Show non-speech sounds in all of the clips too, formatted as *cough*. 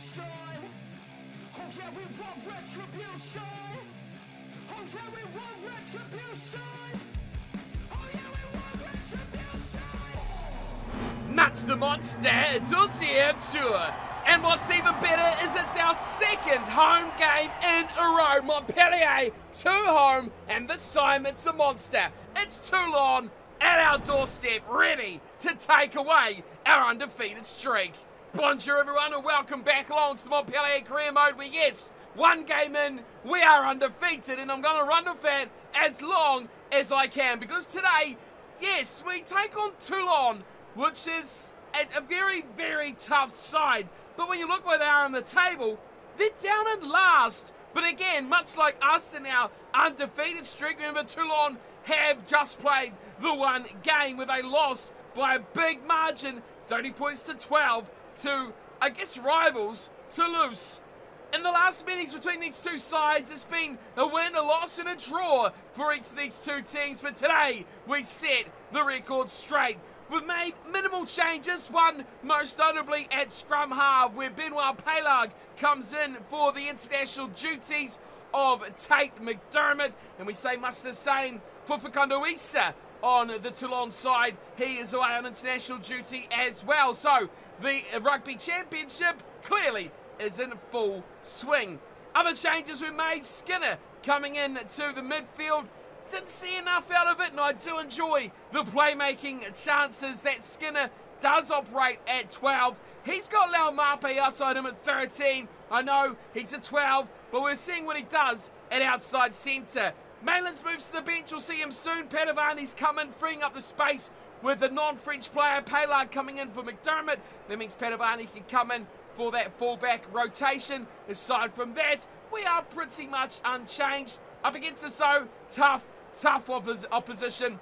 retribution. Oh yeah, we want retribution. Oh yeah, we want retribution. Oh yeah, we want retribution. Mats the Monster does the tour. And what's even better is it's our second home game in a row. Montpellier, two home, and this time it's a monster. It's Toulon at our doorstep, ready to take away our undefeated streak. Bonjour everyone and welcome back along to the Montpellier career mode where yes, one game in, we are undefeated and I'm going to run with that as long as I can because today, yes, we take on Toulon, which is a, a very, very tough side. But when you look where they are on the table, they're down in last. But again, much like us in our undefeated streak, remember Toulon have just played the one game where they lost by a big margin, 30 points to 12, to, I guess, rivals, Toulouse. In the last meetings between these two sides, it's been a win, a loss, and a draw for each of these two teams. But today, we set the record straight. We've made minimal changes, one most notably at scrum half, where Benoit Paillaugue comes in for the international duties of Tate McDermott. And we say much the same for Facundo Isa on the Toulon side. He is away on international duty as well. So the Rugby Championship clearly is in full swing. Other changes we made. Skinner coming in to the midfield. Didn't see enough out of it, and I do enjoy the playmaking chances that Skinner does operate at 12. He's got Laumape outside him at 13. I know he's a 12, but we're seeing what he does at outside centre. Malins moves to the bench. We'll see him soon. Padovani's coming, freeing up the space with a non-French player. Paylard coming in for McDermott. That means Padovani can come in for that fullback rotation. Aside from that, we are pretty much unchanged. Up against us, so tough tough opposition.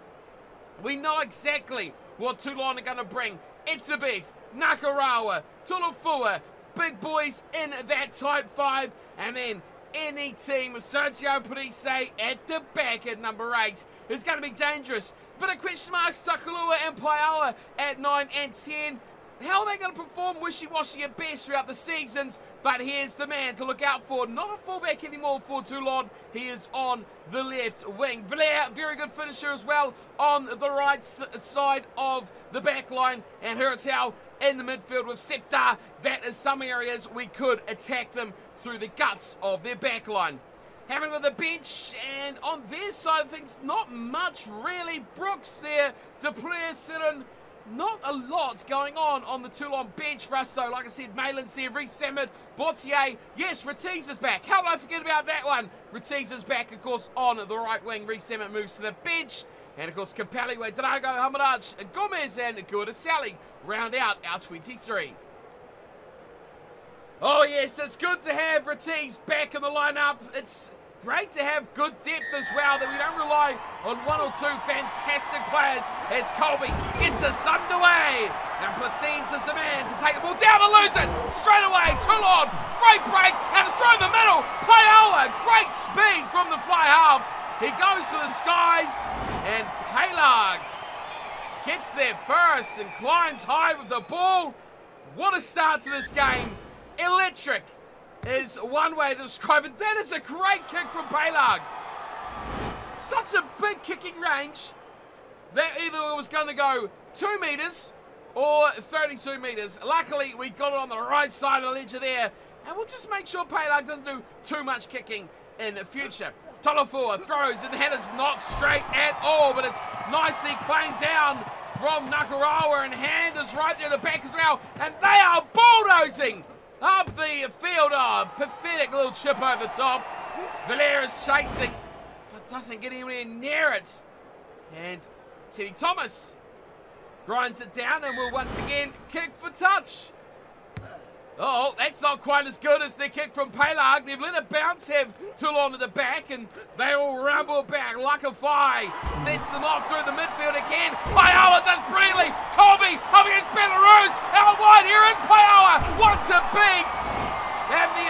We know exactly what Toulon are going to bring. It's a beef, Nakarawa, Tolofua, big boys in that tight five, and then any team with Sergio Parisse at the back at number eight is going to be dangerous. But a question marks, Takulua and Paiala at nine and ten. How are they going to perform wishy-washy at best throughout the seasons? But here's the man to look out for. Not a fullback anymore for Toulon. He is on the left wing. Very good finisher as well on the right side of the back line. And Hurtel in the midfield with Septa. That is some areas we could attack them through the guts of their backline. Having on the bench, and on their side of things, not much really. Brooks there, Depler sitting not a lot going on on the Toulon bench for us, though. Like I said, Malins there, Reese Samad, Bouthier. Yes, Rattez is back. How did I forget about that one? Rattez is back, of course, on the right wing. Reese Samad moves to the bench. And, of course, Capelli, Drago, Hamadaj, Gomez, and Gurda Sally round out our 23. Oh, yes, it's good to have Rattez back in the lineup. It's Great to have good depth as well, that we don't rely on one or two fantastic players as Kolbe gets us underway. And Placines is the man to take the ball down and lose it. Straight away, Toulon, great break, and throw in the middle. Payola, great speed from the fly half. He goes to the skies, and Paillaugue gets there first and climbs high with the ball. What a start to this game. Electric is one way to describe it. That is a great kick from Paillaugue. Such a big kicking range that either was going to go 2 metres or 32 metres. Luckily, we got it on the right side of the ledge there. And we'll just make sure Paillaugue doesn't do too much kicking in the future. Tolofua throws and the header's not straight at all, but it's nicely claimed down from Nakarawa and hand is right there in the back as well. And they are bulldozing up the field. Oh, pathetic little chip over the top. Valera's chasing, but doesn't get anywhere near it. And Teddy Thomas grinds it down and will once again kick for touch. Oh, that's not quite as good as the kick from Paillaugue. They've let it bounce, have Toulon at the back, and they all rumble back. Lakafia sets them off through the midfield again. Payawa does brilliantly. Kolbe up against Belarus. Out wide, here is Payawa.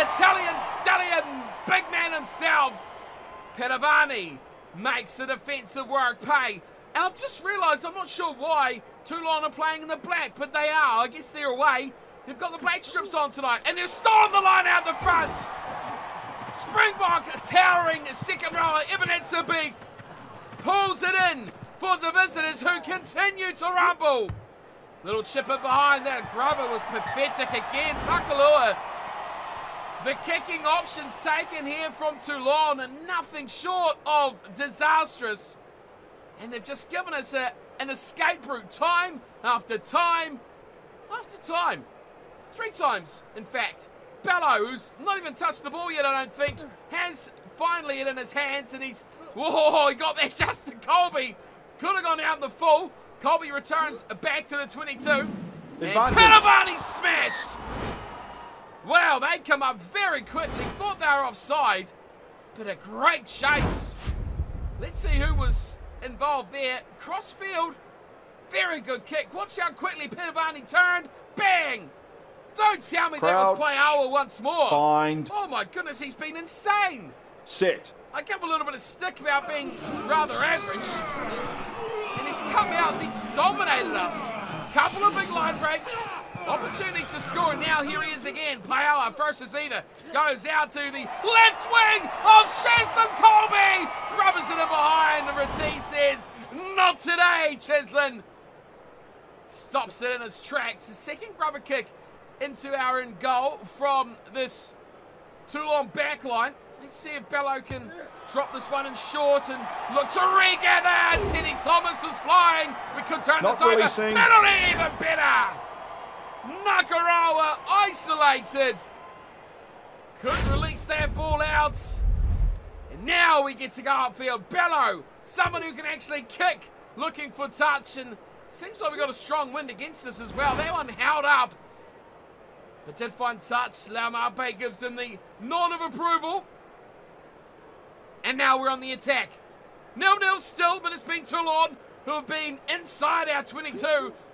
Italian stallion, big man himself, Padovani, makes the defensive work pay. And I've just realised, I'm not sure why Toulon are playing in the black, but they are. I guess they're away. They've got the black strips on tonight, and they're still on the line out the front. Springbok towering second rower, Eben Etzebeth pulls it in for the visitors who continue to rumble. Little chipper behind that. Grubber was pathetic again. Takulua. The kicking options taken here from Toulon and nothing short of disastrous. And they've just given us a, an escape route time after time after time. Three times, in fact. Belleau, who's not even touched the ball yet, I don't think, has finally it in his hands and he's. Whoa, he got there *laughs* Justin Kolbe. Could have gone out in the full. Kolbe returns back to the 22. And Padovani smashed. Wow, they come up very quickly. Thought they were offside, but a great chase. Let's see who was involved there. Crossfield, very good kick. Watch how quickly Padovani turned. Bang! Don't tell me Crouch, that was Play once more. Find. Oh my goodness, he's been insane. Sit. I give a little bit of stick about being rather average. And he's come out and he's dominated us. Couple of big line breaks. Opportunities to score. and Now here he is again. Paella versus either. Goes out to the left wing of Cheslin Kolbe. Grubbers it in behind. The receipt says, not today, Cheslin. Stops it in his tracks. The second grubber kick into our own goal from this Toulon backline. Let's see if Belleau can drop this one in short and look to regather. Teddy Thomas was flying. We could turn Not this releasing. over. Penalty even better. Nakarawa isolated. Could release that ball out. And now we get to go upfield. Belleau, someone who can actually kick, looking for touch. And seems like we got a strong wind against us as well. That one held up. But did find touch. Laumape gives him the nod of approval. And now we're on the attack. Nil-nil still, but it's been Toulon who have been inside our 22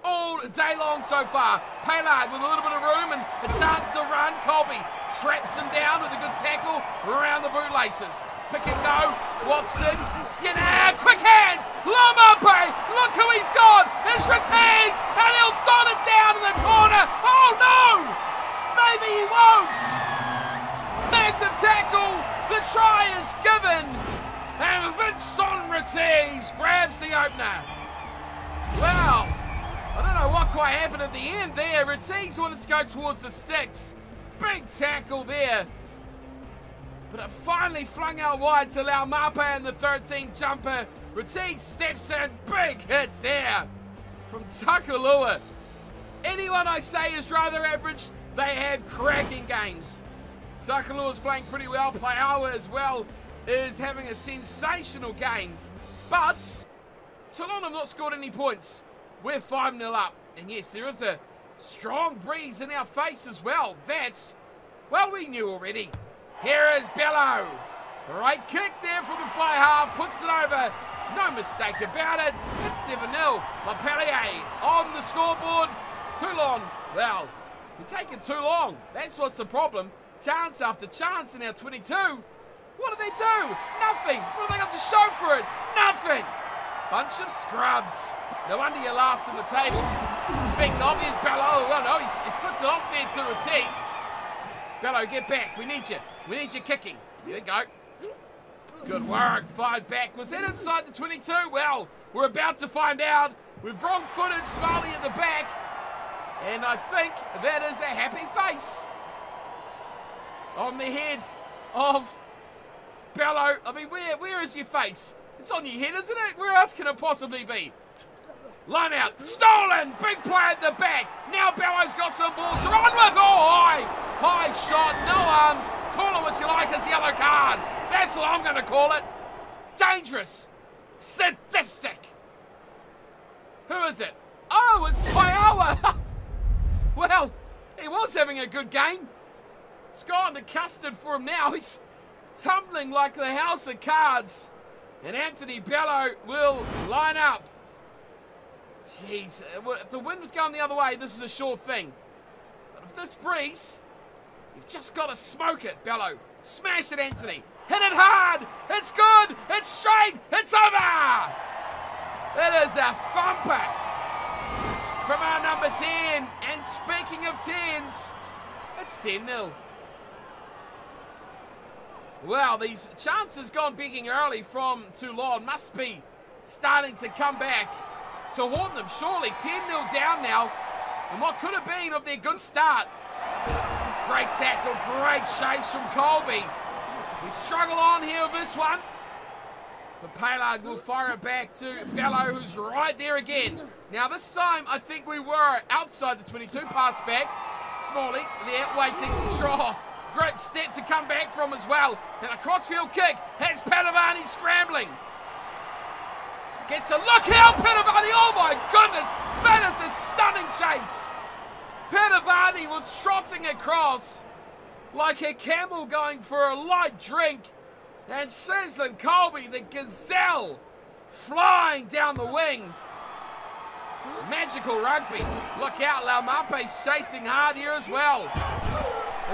all day long so far. Paylard with a little bit of room and a chance to run. Kolbe traps him down with a good tackle around the bootlaces. Pick and go. Watson, Skinner, quick hands. Laumape, look who he's got. It's Rattez, and he'll dot it down in the corner. Oh no! Maybe he won't. Massive tackle. The try is given. And Vincent Rattez grabs the opener. Well, I don't know what quite happened at the end there. Rattez wanted to go towards the six. Big tackle there. But it finally flung out wide to allow Mape and the 13 jumper. Rattez steps in. Big hit there from Takulua. Anyone I say is rather average, they have cracking games. Takulua is playing pretty well. Playawa as well is having a sensational game. But Toulon have not scored any points. We're 5 0 up. And yes, there is a strong breeze in our face as well. That's, well, we knew already. Here is Belleau. Right kick there from the fly half, puts it over. No mistake about it. It's 7 0. Montpellier on the scoreboard. Toulon, well, you're taking too long. That's what's the problem. Chance after chance in our 22. What did they do? Nothing. What have they got to show for it? Nothing. Bunch of scrubs. No wonder you're last in the table. Speaking obvious, Belleau. Oh no, he flipped it off there to Ortiz. Belleau, get back. We need you. We need you kicking. There you go. Good work. Fired back. Was that inside the 22? Well, we're about to find out. We've wrong-footed Smiley at the back. And I think that is a happy face on the head of Belleau. I mean, where where is your face? It's on your head, isn't it? Where else can it possibly be? Line out. Stolen. Big play at the back. Now Belleau's got some balls to run with. Oh, high. High shot. No arms. Call it what you like as yellow card. That's what I'm going to call it. Dangerous. Sadistic. Who is it? Oh, it's Payawa. *laughs* well, he was having a good game. It's gone to custard for him now. He's tumbling like the house of cards. And Anthony Belleau will line up. Jeez, if the wind was going the other way, this is a sure thing. But if this breeze, you've just got to smoke it, Belleau. Smash it, Anthony. Hit it hard. It's good. It's straight. It's over. It is a thumper. from our number 10. And speaking of 10s, it's 10 0. Well, these chances gone begging early from Toulon must be starting to come back to haunt them. Surely 10 0 down now. And what could have been of their good start. Great tackle, great shakes from Kolbe. We struggle on here with this one. But Paillaugue will fire it back to Belleau, who's right there again. Now, this time, I think we were outside the 22. Pass back. Smalley there, waiting. *laughs* Draw. Great step to come back from as well. Then a crossfield kick has Padovani scrambling. Gets a look out, Padovani. Oh my goodness. That is a stunning chase. Padovani was trotting across like a camel going for a light drink. And Cheslin Kolbe, the gazelle, flying down the wing. Magical rugby. Look out, Laumape's chasing hard here as well.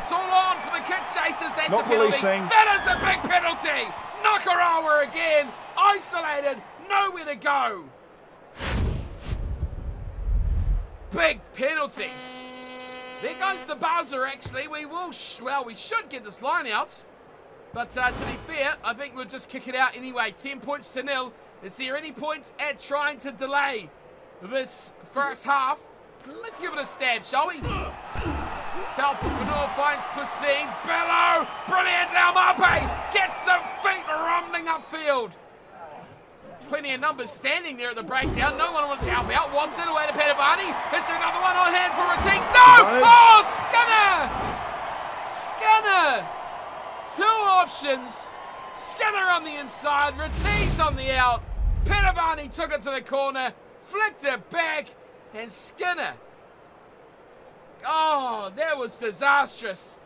It's all on for the kick chasers. That's Not a penalty. releasing. That is a big penalty. Nakarawa again, isolated, nowhere to go. Big penalties. There goes the buzzer, actually. We will, well, we should get this line out. But uh, to be fair, I think we'll just kick it out anyway. 10 points to nil. Is there any point at trying to delay this first half? Let's give it a stab, shall we? Telford Fanor finds Placines. Belleau! Brilliant Laumape! Gets them feet rumbling upfield. Plenty of numbers standing there at the breakdown. No one wants to help out. Watson away to Padovani. There another one on hand for Ratings? No! Oh, Skinner! Skinner! Two options. Skinner on the inside. Ratings on the out. Padovani took it to the corner. Flicked it back. And Skinner Oh, that was disastrous.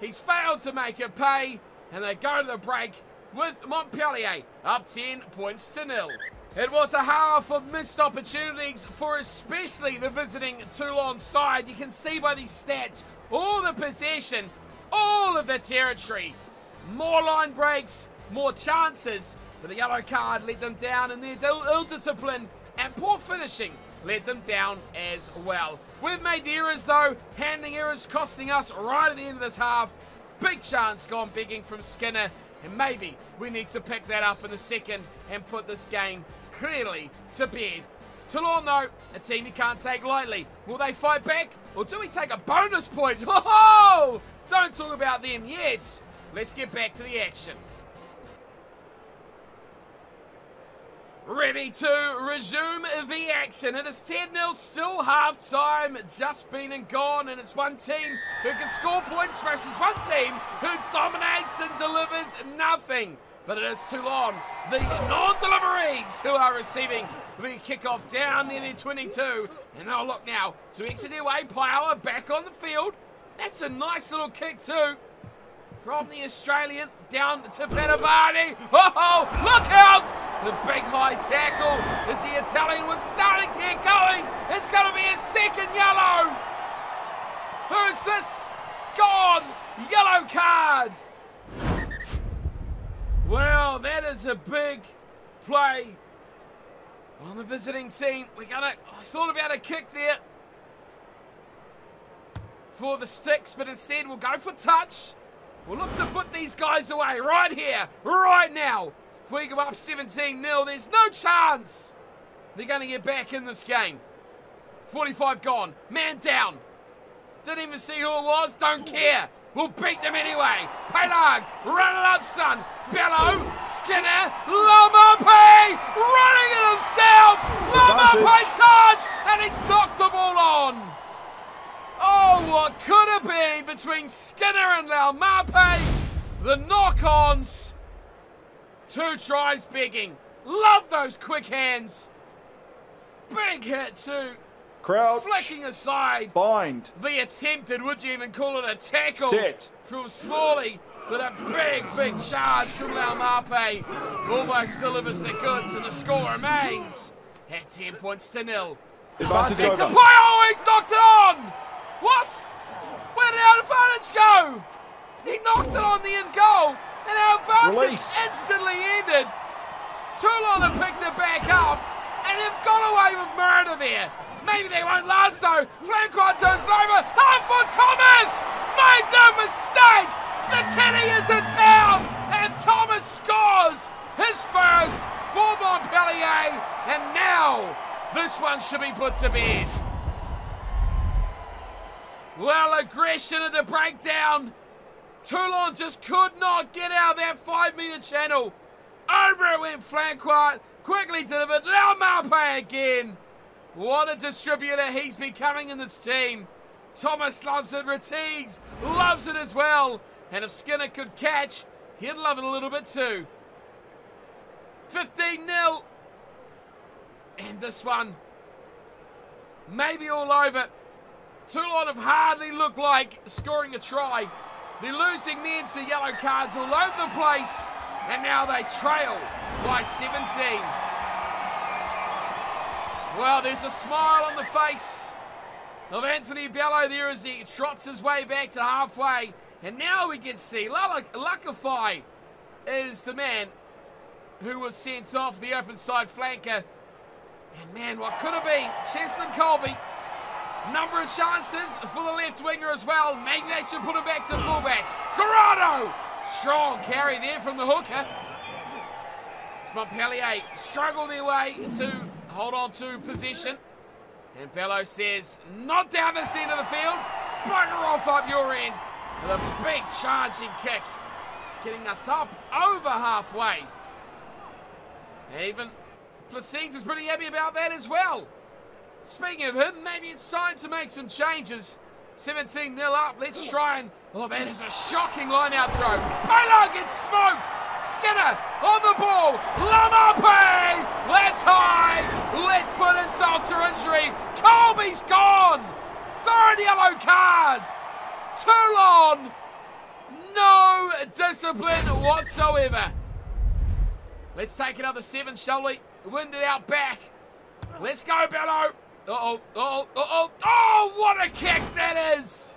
He's failed to make it pay, and they go to the break with Montpellier up 10 points to nil. It was a half of missed opportunities for especially the visiting Toulon side. You can see by these stats, all the possession, all of the territory. More line breaks, more chances, but the yellow card let them down and their ill ill discipline and poor finishing let them down as well. We've made the errors though, handling errors costing us right at the end of this half. Big chance gone begging from Skinner, and maybe we need to pick that up in the second and put this game clearly to bed. Toulon though, a team you can't take lightly. Will they fight back, or do we take a bonus point? *laughs* Oh, don't talk about them yet. Let's get back to the action. Ready to resume the action. It is 10 0, still half time, just been and gone, and it's one team who can score points versus one team who dominates and delivers nothing. But it is Toulon, the non deliveries, who are receiving the kickoff down near their 22. And they'll look now to exit their way. Power back on the field. That's a nice little kick, too from the Australian down to Padovani. Oh, look out! The big high tackle as the Italian was starting to get going. It's going to be a second yellow. Who's this? Gone! Yellow card! Well, that is a big play on the visiting team. We're gonna. I thought about a kick there for the sticks, but instead we'll go for touch. We'll look to put these guys away right here, right now. If we go up 17 0, there's no chance they're going to get back in this game. 45 gone, man down. Didn't even see who it was, don't care. We'll beat them anyway. Paillaugue, run it up, son. Belleau, Skinner, Laumape, running it himself. Laumape charge, and he's knocked the ball on. Oh, what could have been between Skinner and Laumape. The knock-ons. Two tries begging. Love those quick hands. Big hit too. Crouch. Flicking aside. Bind. The attempted, would you even call it a tackle? Set. From Smalley. With a big, big charge from Laumape. Almost delivers the goods and the score remains at 10 points to nil. Advantage over. play, oh, he's knocked it on! What? Where did our advantage go? He knocked it on the end goal, and our advantage Release. instantly ended. Toulon have picked it back up, and they've got away with murder there. Maybe they won't last though. Flanquart turns over. Oh, for Thomas! Make no mistake! The Teddy is in town! And Thomas scores his first for Montpellier. And now this one should be put to bed. Well, aggression at the breakdown. Toulon just could not get out of that five metre channel. Over it went Flanquart. Quickly delivered. Now Marpe again. What a distributor he's becoming in this team. Thomas loves it. Ratigues loves it as well. And if Skinner could catch, he'd love it a little bit too. 15 0. And this one, maybe all over. Toulon have hardly looked like scoring a try. They're losing men to yellow cards all over the place. And now they trail by 17. Well, there's a smile on the face of Anthony Belleau there as he trots his way back to halfway. And now we can see Lakafia is the man who was sent off the open side flanker. And man, what could it be? Cheslin Kolbe. Number of chances for the left winger as well. Maybe they should put him back to fullback. Guirado! Strong carry there from the hooker. It's Montpellier struggle their way to hold on to possession. And Belleau says, not down this end of the field. Bugger off up your end. With a big charging kick. Getting us up over halfway. And even Placids is pretty happy about that as well. Speaking of him, maybe it's time to make some changes. 17 0 up. Let's try and. Oh, man, that is a shocking line out throw. Paylar gets smoked. Skinner on the ball. Laumape! Let's high. Let's put insult to injury. Kolbe's gone. Third yellow card. Toulon. No discipline whatsoever. Let's take another seven, shall we? Wind it out back. Let's go, Belleau. Uh-oh, uh-oh, uh-oh. Oh, what a kick that is!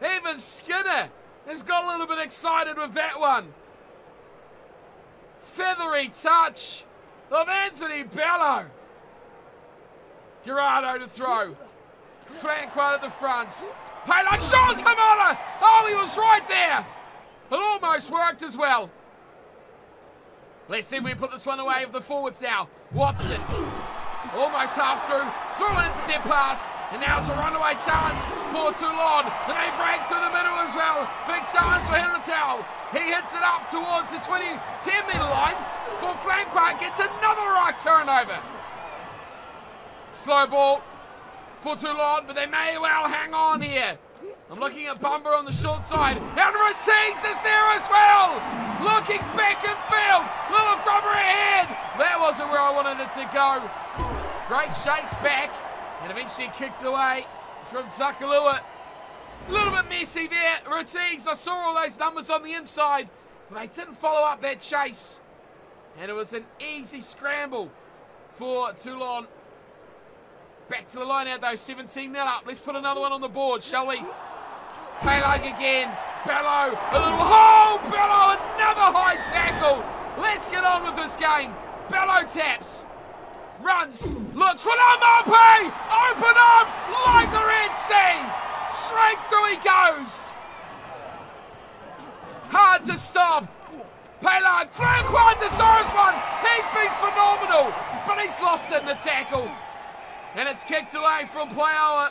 Even Skinner has got a little bit excited with that one. Feathery touch of Anthony Belleau. Guirado to throw. Flanquart at the front. Paylock, Sean Kamala! Oh, he was right there! It almost worked as well. Let's see if we put this one away of the forwards now. Watson Almost half through, through an intercept pass, and now it's a runaway chance for Toulon. And they break through the middle as well. Big chance for Henry. He hits it up towards the 20, 10 metre line for Flanquart, gets another right turnover. Slow ball for Toulon, but they may well hang on here. I'm looking at Bumber on the short side. And Ratigues is there as well. Looking back and field. Little grubber ahead. That wasn't where I wanted it to go. Great shakes back. And eventually kicked away from Takulua. A little bit messy there. Ratigues, I saw all those numbers on the inside. But they didn't follow up that chase. And it was an easy scramble for Toulon. Back to the line out though, 17 0 up. Let's put another one on the board, shall we? Paillaugue again. Belleau, a little hole. Belleau, another high tackle. Let's get on with this game. Belleau taps. Runs. Looks for Laumape. Open up like the Red Sea. Straight through he goes. Hard to stop. Paillaugue, Flanquart to one. He's been phenomenal, but he's lost in the tackle. And it's kicked away from Playoa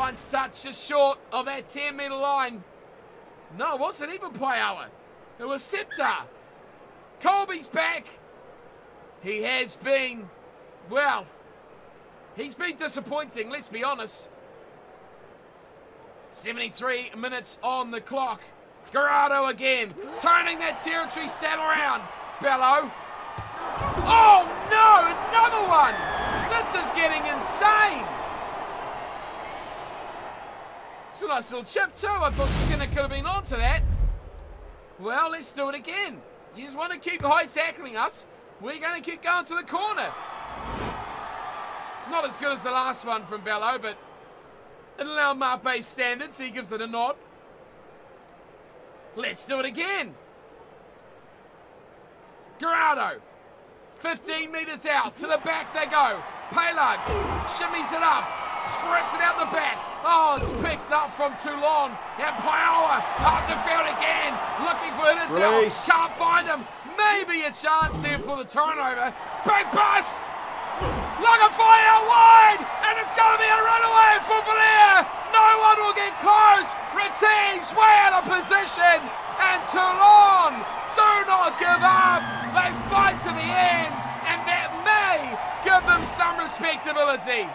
finds such just short of that 10 metre line. No, it wasn't even Payawa. It was Sipta. Kolbe's back. He has been, well, he's been disappointing, let's be honest. 73 minutes on the clock. Guirado again, turning that territory stat around. Belleau. Oh no, another one. This is getting insane. It's a nice little chip too. I thought Skinner could have been onto that. Well, let's do it again. You just want to keep high tackling us. We're going to keep going to the corner. Not as good as the last one from Belleau, but it'll allow Marpe's standards, so he gives it a nod. Let's do it again. Guirado. 15 metres out. To the back they go. Paillaugue shimmies it up, squirts it out the back. Oh, it's picked up from Toulon. And Power up the field again, looking for Hiddetel. Release. Can't find him. Maybe a chance there for the turnover. Big pass. Looking fire wide, and it's going to be a runaway for Valir. No one will get close. Ratigue's way out of position, and Toulon do not give up. They fight to the end, and that may give them some respectability.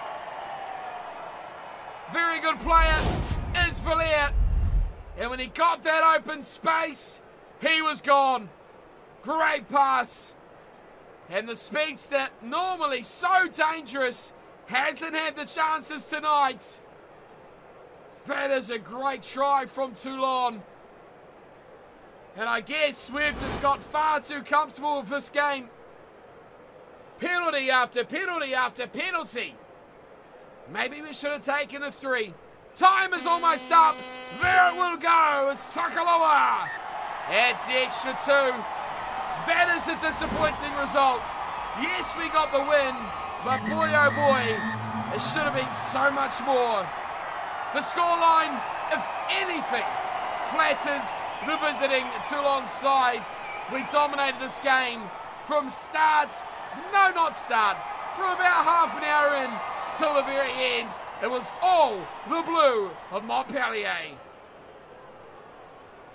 Very good player is Valir, and when he got that open space, he was gone. Great pass. And the speedster, normally so dangerous, hasn't had the chances tonight. That is a great try from Toulon. And I guess we've just got far too comfortable with this game. Penalty after penalty after penalty. Maybe we should have taken a three. Time is almost up. There it will go. It's Takulua. It's the extra two. That is a disappointing result. Yes, we got the win, but boy oh boy, it should have been so much more. The scoreline, if anything, flatters the visiting Toulon side. We dominated this game from start, no, not start, from about half an hour in till the very end. It was all the blue of Montpellier.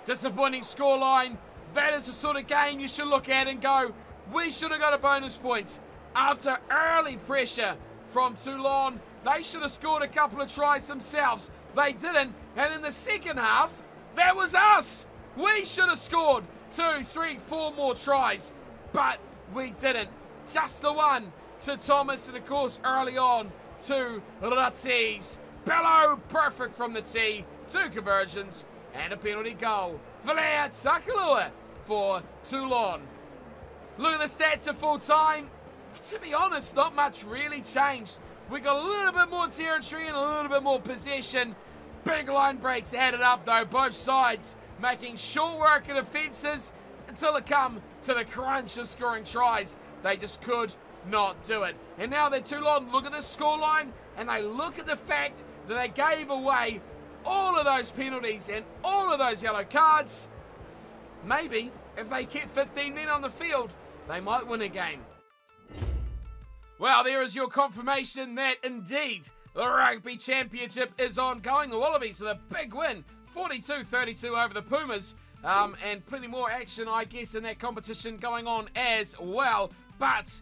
Disappointing scoreline. That is the sort of game you should look at and go, we should have got a bonus point. After early pressure from Toulon, they should have scored a couple of tries themselves. They didn't. And in the second half, that was us. We should have scored two, three, four more tries. But we didn't. Just the one to Thomas, and of course, early on to Rattez. Belleau, perfect from the tee. Two conversions and a penalty goal. Valer Takulua for Toulon. Look at the stats at full time. To be honest, not much really changed. We got a little bit more territory and a little bit more possession. Big line breaks added up though, both sides making short work of defences until it come to the crunch of scoring tries. They just could not do it. And now they're Toulon look at the scoreline and they look at the fact that they gave away all of those penalties and all of those yellow cards. Maybe if they kept 15 men on the field, they might win a game. Well, there is your confirmation that indeed the Rugby Championship is ongoing. The Wallabies with a big win, 42-32 over the Pumas. Um, and plenty more action, I guess, in that competition going on as well. But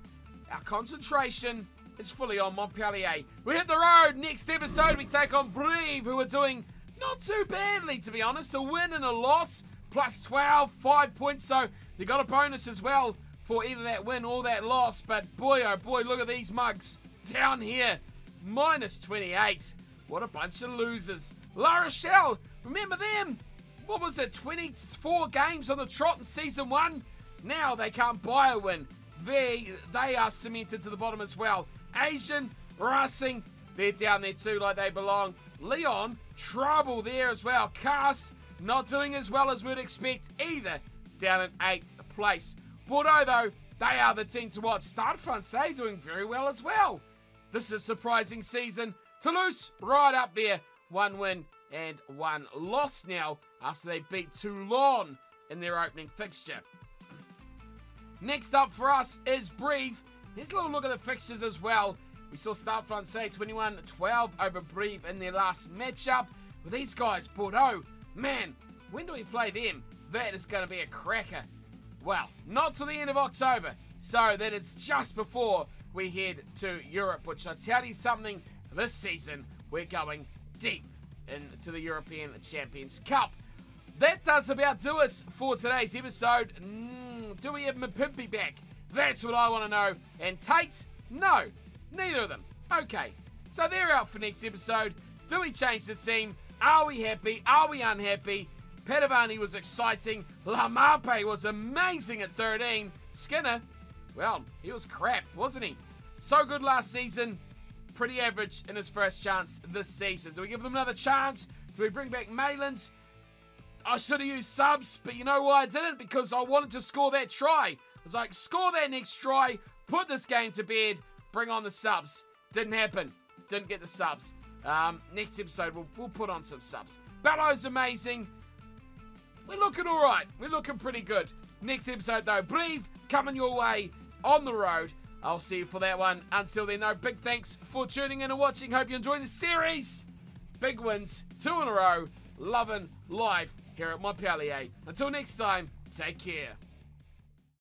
our concentration is fully on Montpellier. We hit the road. Next episode, we take on Brive, who are doing not too badly, to be honest. A win and a loss, plus 12, five points. So they got a bonus as well for either that win or that loss. But boy, oh boy, look at these mugs down here. Minus 28. What a bunch of losers. La Rochelle, remember them? What was it, 24 games on the trot in season one? Now they can't buy a win. They, they are cemented to the bottom as well. Agen, Racing, they're down there too like they belong. Lyon, trouble there as well. Castres, not doing as well as we'd expect either, down in 8th place. Bordeaux, though, they are the team to watch. Stade Francais doing very well as well. This is a surprising season. Toulouse, right up there. One win and one loss now after they beat Toulon in their opening fixture. Next up for us is Brive. Here's a little look at the fixtures as well. We saw Stade Francais 21-12 over Brive in their last matchup. With these guys, Bordeaux, man, when do we play them? That is going to be a cracker. Well, not till the end of October, so that it's just before we head to Europe, which I tell you something, this season we're going deep into the European Champions Cup. That does about do us for today's episode. Mm, do we have Mapimpi back? That's what I want to know. And Tate? No, neither of them. Okay, so they're out for next episode. Do we change the team? Are we happy? Are we unhappy? Padovani was exciting. Laumape was amazing at 13. Skinner, well, he was crap, wasn't he? So good last season, pretty average in his first chance this season. Do we give them another chance? Do we bring back Malins? I should have used subs, but you know why I didn't? Because I wanted to score that try. I was like, score that next try, put this game to bed, bring on the subs. Didn't happen. Didn't get the subs. Um, next episode, we'll, we'll put on some subs. Belleau's amazing. We're looking all right. We're looking pretty good. Next episode, though, Brive coming your way on the road. I'll see you for that one. Until then, no, big thanks for tuning in and watching. Hope you enjoyed the series. Big wins, two in a row. Loving life here at Montpellier. Until next time, take care.